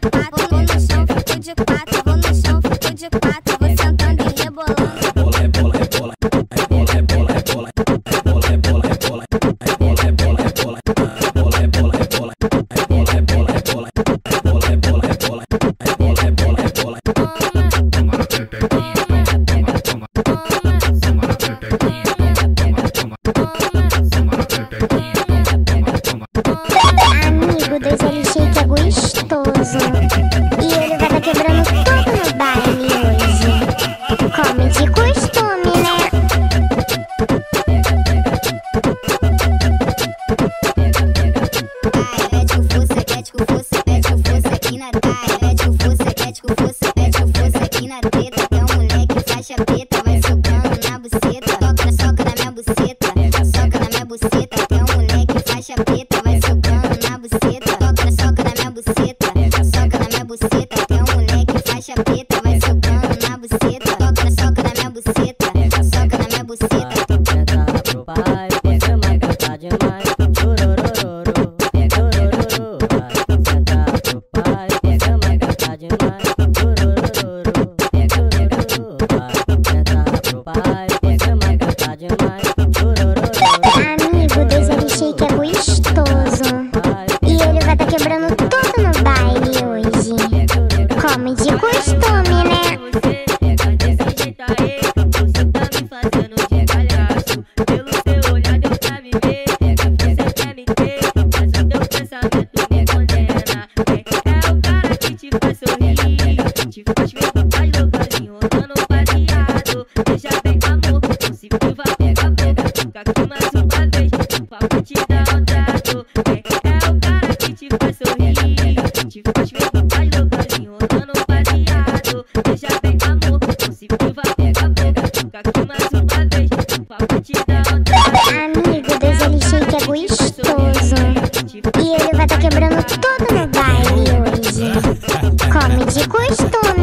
bunch of. na treta. É um moleque faixa preta, vai socando na buceta. Toca, soca na minha buceta. Soca na minha buceta. É um moleque faixa preta. 短い人はね